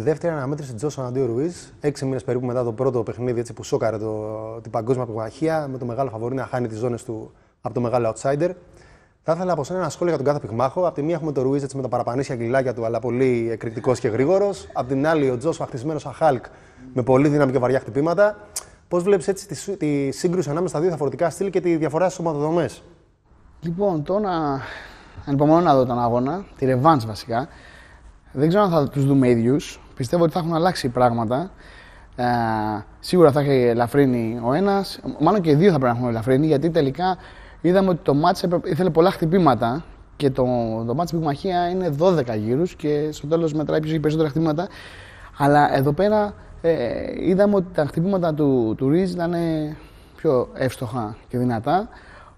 Δεύτερη αναμέτρηση Τζόσο αντίο Ρουίζ. Έξι μήνες περίπου μετά το πρώτο παιχνίδι έτσι, που σόκαρε το, την παγκόσμια πυγμαχία με το μεγάλο φαβορή να χάνει τις ζώνες του από το μεγάλο outsider. Θα ήθελα από σένα ένα σχόλιο για τον κάθε πυγμάχο. Απ' τη μία έχουμε το Ρουίζ με τα παραπανήσια κιλάκια του, αλλά πολύ εκρηκτικό και γρήγορος. Απ' την άλλη ο Τζόσο χτισμένο σαν Χάλκ με πολύ δύναμη και βαριά χτυπήματα. Πώς βλέπεις έτσι τη, τη σύγκρουση ανάμεσα στα δύο διαφορετικά στυλ και τη διαφορά στις ομαδοδομές; Λοιπόν, τώρα ανυπομονώ να δω τον αγώνα, τη ρεβάνς βασικά. Δεν ξέρω αν θα τους δούμε ίδιους. Πιστεύω ότι θα έχουν αλλάξει πράγματα. Ε, σίγουρα θα έχει ελαφρύνει ο ένας, μάλλον και οι δύο θα πρέπει να έχουν ελαφρύνει, γιατί τελικά είδαμε ότι το μάτς ήθελε πολλά χτυπήματα και το, το μάτς πυγμαχία είναι 12 γύρους και στο τέλος μετράει ποιος έχει περισσότερα χτυπήματα. Αλλά εδώ πέρα ε, είδαμε ότι τα χτυπήματα του, του Ρίζ ήταν πιο εύστοχα και δυνατά.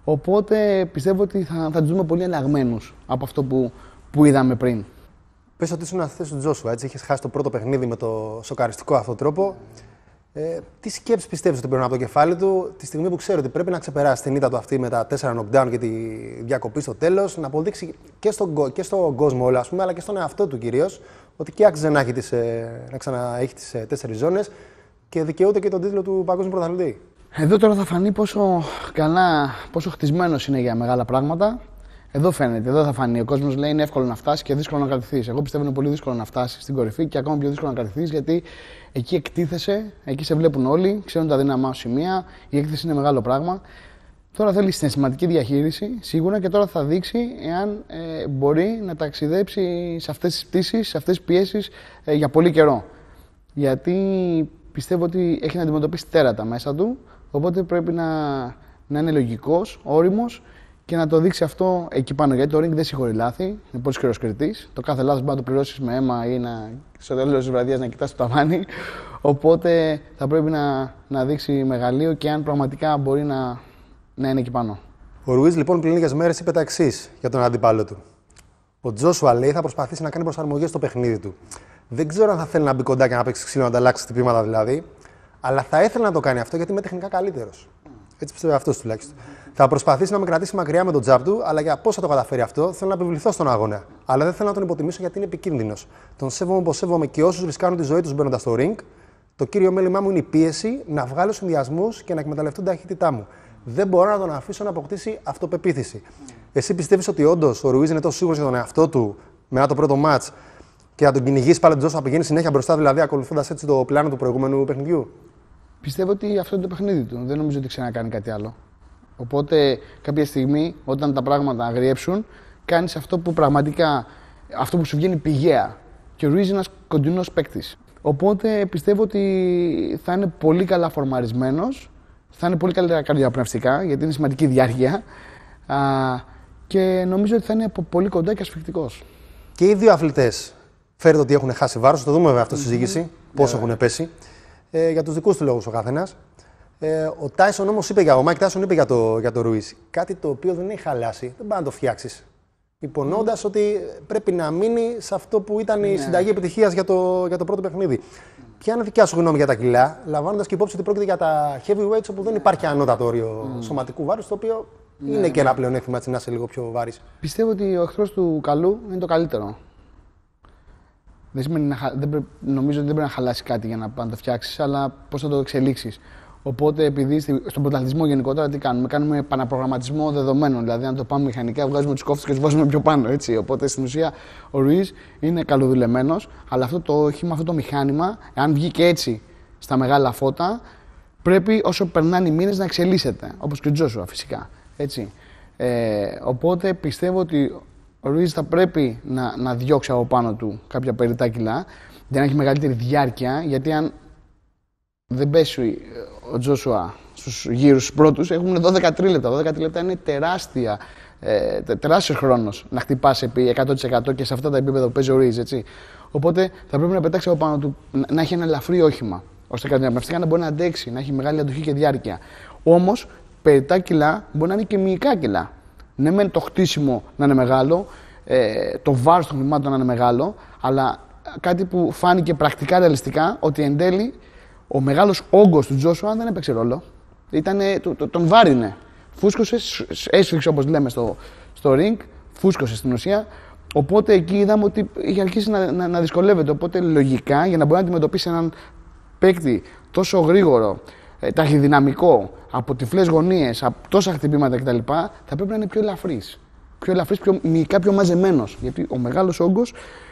Οπότε πιστεύω ότι θα, θα τους δούμε πολύ αλλαγμένους από αυτό που, που είδαμε πριν. Πες ότι ήσουν στη θέση του Τζόσουα, έτσι. Είχες χάσει το πρώτο παιχνίδι με το σοκαριστικό αυτό τρόπο. Ε, τι σκέψεις πιστεύεις ότι πρέπει από το κεφάλι του τη στιγμή που ξέρει ότι πρέπει να ξεπεράσει την ήττα του αυτή με τα 4 knockdown και τη διακοπή στο τέλος, να αποδείξει και στον, και στον κόσμο όλο, πούμε, αλλά και στον εαυτό του κυρίως, ότι και άξιζε να, έχει τις, ε, να ξαναέχει τις ε, τέσσερις ζώνες και δικαιούται και τον τίτλο του Παγκόσμιου Πρωταθλητή. Εδώ τώρα θα φανεί πόσο καλά, πόσο χτισμένος είναι για μεγάλα πράγματα. Εδώ φαίνεται, εδώ θα φανεί. Ο κόσμος λέει είναι εύκολο να φτάσεις και δύσκολο να κρατηθείς. Εγώ πιστεύω είναι πολύ δύσκολο να φτάσεις στην κορυφή και ακόμα πιο δύσκολο να κρατηθείς γιατί εκεί εκτίθεσαι, εκεί σε βλέπουν όλοι, ξέρουν τα δύναμά σου σημεία. Η έκθεση είναι μεγάλο πράγμα. Τώρα θέλεις συναισθηματική διαχείριση σίγουρα και τώρα θα δείξει εάν ε, μπορεί να ταξιδέψει σε αυτές τις πτήσεις, σε αυτές τις πιέσεις ε, για πολύ καιρό. Γιατί πιστεύω ότι έχει να αντιμετωπίσει τέρατα μέσα του. Οπότε πρέπει να, να είναι λογικός, όριμος και να το δείξει αυτό εκεί πάνω. Γιατί το ring δεν συγχωρεί λάθη, είναι πολύ σκληρός κριτής. Το κάθε λάθος μπορεί να το πληρώσεις με αίμα ή να, στο τέλος της βραδιάς να κοιτάς το ταβάνι. Οπότε θα πρέπει να, να δείξει μεγαλείο και αν πραγματικά μπορεί να, να είναι εκεί πάνω. Ο Ρουίζ λοιπόν πριν λίγες μέρες είπε τα εξής για τον αντίπαλο του. Ο Τζόσουα λέει θα προσπαθήσει να κάνει προσαρμογές στο παιχνίδι του. Δεν ξέρω αν θα θέλει να μπει κοντά και να παίξει ξύλο, να ανταλλάξει χτυπήματα δηλαδή. Αλλά θα ήθελα να το κάνει αυτό γιατί είμαι τεχνικά καλύτερος. Έτσι πιστεύω αυτός τουλάχιστον. Θα προσπαθήσει να με κρατήσει μακριά με τον τζαμπ του, αλλά για πώ θα το καταφέρει αυτό, θέλω να επιβληθώ στον αγώνα. Αλλά δεν θέλω να τον υποτιμήσω γιατί είναι επικίνδυνος. Τον σέβομαι όπως σέβομαι και όσους ρισκάνουν τη ζωή τους μπαίνοντας στο ring. Το κύριο μέλημά μου είναι η πίεση να βγάλω συνδυασμούς και να εκμεταλλευτώ την ταχύτητά μου. Δεν μπορώ να τον αφήσω να αποκτήσει αυτοπεποίθηση. Εσύ πιστεύεις ότι όντως ο Ρουίζ είναι τόσο σίγουρος για τον εαυτό του μετά το πρώτο ματ και να τον κυνηγήσει πάλι τον Τζόσο να πηγαίνει συνέχεια μπροστά, δηλαδή ακολουθώντας έτσι το πλάνο του προηγούμενου παιχνιδιού; Πιστεύω ότι αυτό είναι το παιχνίδι του. Δεν νομίζω ότι ξανακάνει κάτι άλλο. Οπότε κάποια στιγμή όταν τα πράγματα αγριέψουν, κάνεις αυτό που πραγματικά αυτό που σου βγαίνει πηγαία. Και ο Ρουίζ είναι ένας κοντινός παίκτης. Οπότε πιστεύω ότι θα είναι πολύ καλά φορμαρισμένος, θα είναι πολύ καλύτερα καρδιαπνευστικά, γιατί είναι σημαντική διάρκεια. Α, και νομίζω ότι θα είναι από πολύ κοντά και ασφικτικός. Και οι δύο αθλητές φέρεται ότι έχουν χάσει βάρος. Το δούμε βέβαια αυτό στη συζήτηση, mm-hmm. πώς yeah. έχουν πέσει. Ε, για τους δικούς του λόγους ο καθένας. Ε, ο Τάισον όμως είπε για ο Μάικ Τάισον είπε για το, για το Ρουίς. Κάτι το οποίο δεν έχει χαλάσει. Δεν πάει να το φτιάξεις. Υπονοώντας mm. ότι πρέπει να μείνει σε αυτό που ήταν η ναι. συνταγή επιτυχίας για το, για το πρώτο παιχνίδι. Ποια είναι η δικιά σου γνώμη για τα κιλά, λαμβάνοντας και υπόψη ότι πρόκειται για τα heavyweights όπου δεν υπάρχει ανώτατο όριο mm. σωματικού βάρους, το οποίο ναι, είναι και ναι. ένα πλεονέκτημα έτσι να είσαι λίγο πιο βάρης. Πιστεύω ότι ο εχθρός του καλού είναι το καλύτερο. Δεν σημαίνει να, δεν νομίζω ότι δεν πρέπει να χαλάσει κάτι για να, να το φτιάξεις, αλλά πώς θα το εξελίξεις. Οπότε, επειδή στον πρωταθλητισμό γενικότερα τι κάνουμε, κάνουμε επαναπρογραμματισμό δεδομένων. Δηλαδή, αν το πάμε μηχανικά, βγάζουμε τους κόφτες και τους βάζουμε πιο πάνω. Έτσι. Οπότε, στην ουσία, ο Ρουίζ είναι καλοδουλεμένος, αλλά αυτό το όχημα, αυτό το μηχάνημα, αν βγει και έτσι στα μεγάλα φώτα, πρέπει όσο περνάνε οι μήνες να εξελίσσεται. Όπως και ο Τζόσουα, φυσικά. Έτσι. Ε, οπότε, πιστεύω ότι ο Ρουίζ θα πρέπει να, να διώξει από πάνω του κάποια περιτά κιλά για να έχει μεγαλύτερη διάρκεια. Γιατί αν δεν πέσει ο Τζόσουα στους γύρους πρώτους, έχουμε 12 τρίλεπτα. 12 τρίλεπτα είναι τεράστια. Ε, τεράστιος χρόνος να χτυπά επί 100% και σε αυτά τα επίπεδα που παίζει ο Ρίζ, έτσι. Οπότε θα πρέπει να πετάξει από πάνω του, να έχει ένα ελαφρύ όχημα, ώστε κατά να μπορεί να αντέξει, να έχει μεγάλη αντοχή και διάρκεια. Όμως, περιτά κιλά μπορεί να είναι και μυϊκά κιλά. Ναι, μεν το χτίσιμο να είναι μεγάλο, ε, το βάρος των χρημάτων να είναι μεγάλο, αλλά κάτι που φάνηκε πρακτικά ρεαλιστικά ότι εν τέλει ο μεγάλος όγκος του Τζόσουα δεν έπαιξε ρόλο. Ήτανε, το, τον βάρινε. Φούσκωσε, έσφιξε όπως λέμε στο, στο ring, φούσκωσε στην ουσία Οπότε εκεί είδαμε ότι είχε αρχίσει να, να, να δυσκολεύεται. Οπότε λογικά για να μπορεί να αντιμετωπίσει έναν παίκτη τόσο γρήγορο, ε, ταχυδυναμικό, από τυφλές γωνίες, από τόσα χτυπήματα κτλ., θα πρέπει να είναι πιο ελαφρύς. Πιο ελαφρύς, πιο, μυϊκά πιο μαζεμένος. Γιατί ο μεγάλος όγκος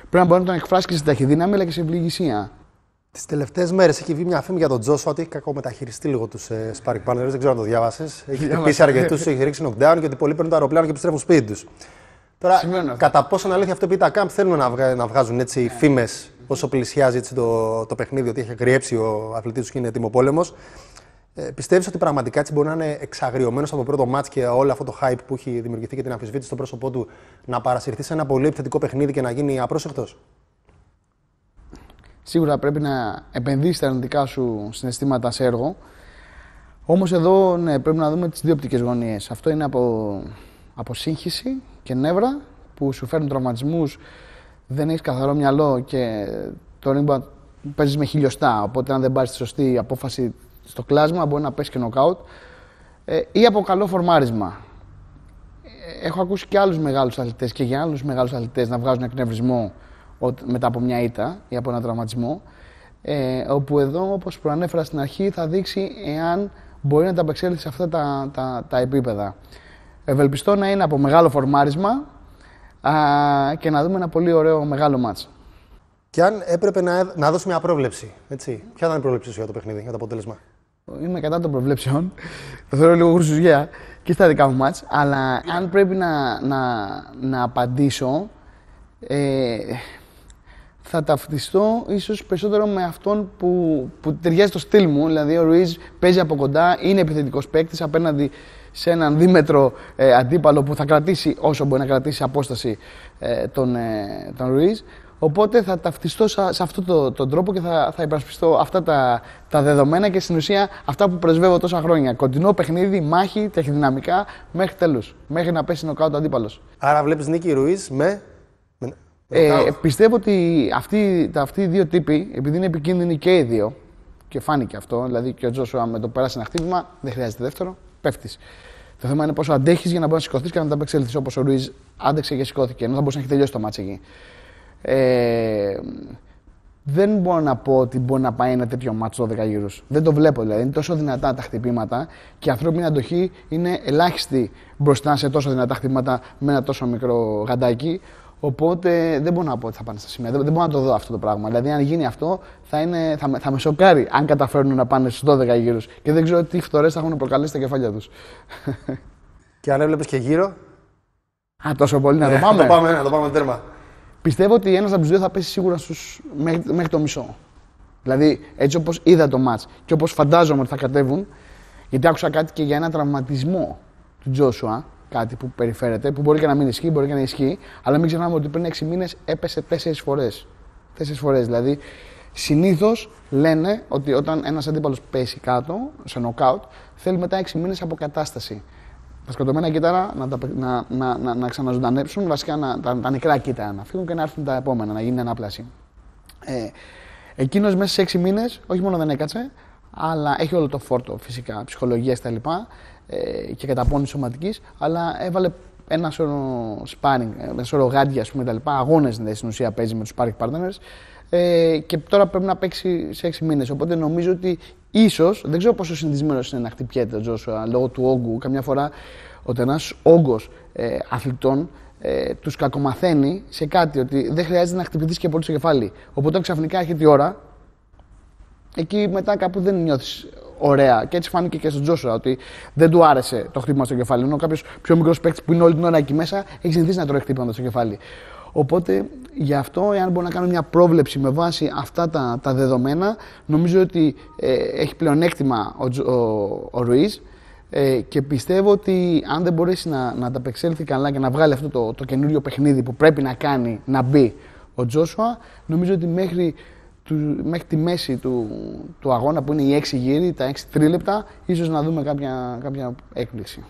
πρέπει να μπορεί να τον εκφράσει και στην ταχυδύναμη αλλά και σε ευληγησία. Τις τελευταίες μέρες έχει βγει μια φήμη για τον Τζόσο ότι έχει κακομεταχειριστεί λίγο τους ε, Spark Partners. Δεν ξέρω αν το διάβασες. Έχει χτυπήσει αρκετούς, έχει ρίξει knockdown και ότι πολλοί παίρνουν το αεροπλάνο και επιστρέφουν σπίτι τους. Τώρα, κατά πόσο αλήθεια αυτό που τα Camp θέλουν να, βγα, να βγάζουν έτσι yeah. φήμες όσο πλησιάζει έτσι, το, το παιχνίδι, ότι έχει αγριέψει ο αθλητής τους και είναι έτοιμο πόλεμος. Ε, Πιστεύεις ότι πραγματικά έτσι μπορεί να είναι εξαγριωμένος από το πρώτο μάτς και όλο αυτό το hype που έχει δημιουργηθεί και την αμφισβήτηση στο πρόσωπό του να παρασυρθεί σε ένα πολύ επιθετικό παιχνίδι και να γίνει απρόσεκτος; Σίγουρα πρέπει να επενδύσεις τα αρνητικά σου συναισθήματα σε έργο. Όμως εδώ ναι, πρέπει να δούμε τις δύο οπτικές γωνίες. Αυτό είναι από, από σύγχυση και νεύρα που σου φέρνουν τραυματισμούς, δεν έχεις καθαρό μυαλό και το ρίμπα παίζεις με χιλιοστά. Οπότε, αν δεν πάρεις τη σωστή απόφαση στο κλάσμα, μπορεί να πέσει και νοκάουτ. Ε, ή από καλό φορμάρισμα. Ε, έχω ακούσει και άλλους μεγάλους αθλητές και για άλλους μεγάλους αθλητές να βγάζουν εκνευρισμό μετά από μια ήττα ή από ένα τραυματισμό. Ε, όπου εδώ, όπως προανέφερα στην αρχή, θα δείξει εάν μπορεί να τα απεξέλθει σε αυτά τα, τα, τα επίπεδα. Ευελπιστώ να είναι από μεγάλο φορμάρισμα α, και να δούμε ένα πολύ ωραίο μεγάλο μάτς. Και αν έπρεπε να, να δώσει μια πρόβλεψη, έτσι. Ποια ήταν η πρόβλεψη σου για το παιχνίδι, για το αποτέλεσμα; Είμαι κατά των προβλέψεων. το θεωρώ λίγο γρουσουζιά και στα δικά μου μάτς. Αλλά αν πρέπει να, να, να απαντήσω, ε, θα ταυτιστώ ίσως περισσότερο με αυτόν που, που ταιριάζει στο στυλ μου. Δηλαδή, ο Ρουίζ παίζει από κοντά, είναι επιθετικός παίκτης απέναντι σε έναν δίμετρο ε, αντίπαλο που θα κρατήσει όσο μπορεί να κρατήσει απόσταση ε, τον, ε, τον Ρουίζ. Οπότε θα ταυτιστώ σε, αυτόν το, τον τρόπο και θα, θα υπερασπιστώ αυτά τα, τα δεδομένα και στην ουσία αυτά που πρεσβεύω τόσα χρόνια. Κοντινό παιχνίδι, μάχη, τεχνιδυναμικά μέχρι τέλους. Μέχρι να πέσει νοκάουτ ο αντίπαλος. Άρα βλέπεις νίκη Ρουίζ με ε, πιστεύω ότι αυτοί, αυτοί οι δύο τύποι, επειδή είναι επικίνδυνοι και οι δύο, και φάνηκε αυτό, δηλαδή και ο Τζόσουα με το περάσει ένα χτύπημα, δεν χρειάζεται δεύτερο, πέφτεις. Το θέμα είναι πόσο αντέχεις για να μπορείς να σηκωθείς και να τα απεξέλθει όπως ο Ρουίζ άντεξε και σηκώθηκε, ενώ θα μπορούσε να έχει τελειώσει το μάτσο εκεί. Ε, δεν μπορώ να πω ότι μπορεί να πάει ένα τέτοιο μάτσο 12 γύρους. Δεν το βλέπω δηλαδή. Είναι τόσο δυνατά τα χτυπήματα και η ανθρώπινη αντοχή είναι ελάχιστη μπροστά σε τόσο δυνατά χτυπήματα με ένα τόσο μικρό γαντάκι. Οπότε δεν μπορώ να πω ότι θα πάνε στα σημεία. Δεν, δεν μπορώ να το δω αυτό το πράγμα. Δηλαδή, αν γίνει αυτό, θα, είναι, θα, θα με σοκάρει αν καταφέρουν να πάνε στους 12 γύρους. Και δεν ξέρω τι φθορές θα έχουν προκαλέσει στα κεφάλια τους. Και αν έβλεπες και γύρω. Α, τόσο πολύ να το πάμε. να το πάμε, να το πάμε τέρμα. Πιστεύω ότι ένας από τους δύο θα πέσει σίγουρα στους, μέχρι, μέχρι το μισό. Δηλαδή, έτσι όπως είδα το match και όπως φαντάζομαι ότι θα κατέβουν, γιατί άκουσα κάτι και για ένα τραυματισμό του Τζόσουα, κάτι που περιφέρεται, που μπορεί και να μην ισχύει, μπορεί και να ισχύει, αλλά μην ξεχνάμε ότι πριν 6 μήνες έπεσε 4 φορές. 4 φορές. Δηλαδή, συνήθως λένε ότι όταν ένας αντίπαλος πέσει κάτω, σε νοκάουτ, θέλει μετά 6 μήνες αποκατάσταση. Τα σκοτωμένα κύτταρα να, τα, να, να, να, να ξαναζωντανέψουν, βασικά να, τα, τα νεκρά κύτταρα να φύγουν και να έρθουν τα επόμενα, να γίνει ανάπλαση. Ε, Εκείνος μέσα σε 6 μήνες, όχι μόνο δεν έκατσε, αλλά έχει όλο το φόρτο φυσικά, ψυχολογίας κτλ ε, και καταπώνηση σωματικής, αλλά έβαλε ένα σώρο σπάρινγκ, ένα σώρο γάντια, ας πούμε, τα λοιπά, αγώνες δηλαδή, στην ουσία παίζει με τους sparring partners ε, και τώρα πρέπει να παίξει σε έξι μήνες, οπότε νομίζω ότι ίσως, δεν ξέρω πόσο συνηθισμένος είναι να χτυπιέται ο Τζόσουα λόγω του όγκου, καμιά φορά ότι ένας όγκος ε, αθλητών ε, τους κακομαθαίνει σε κάτι, ότι δεν χρειάζεται να χτυπηθείς και πολύ στο κεφάλι. Οπότε ξαφνικά έρχεται η ώρα, εκεί μετά κάπου δεν νιώθεις ωραία. Και έτσι φάνηκε και στον Τζόσουα ότι δεν του άρεσε το χτύπημα στο κεφάλι. Ενώ κάποιος πιο μικρός παίκτης που είναι όλη την ώρα εκεί μέσα έχει συνηθίσει να τρώει χτύπημα στο κεφάλι. Οπότε γι' αυτό, εάν μπορώ να κάνω μια πρόβλεψη με βάση αυτά τα, τα δεδομένα, νομίζω ότι ε, έχει πλεονέκτημα ο, ο, ο Ρουίζ ε, και πιστεύω ότι αν δεν μπορέσει να, να ανταπεξέλθει καλά και να βγάλει αυτό το, το καινούριο παιχνίδι που πρέπει να κάνει να μπει ο Τζόσουα, νομίζω ότι μέχρι του, μέχρι τη μέση του, του αγώνα που είναι οι 6 γύρι, τα 6 τρίλεπτα, ίσως να δούμε κάποια, κάποια έκπληξη.